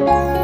Música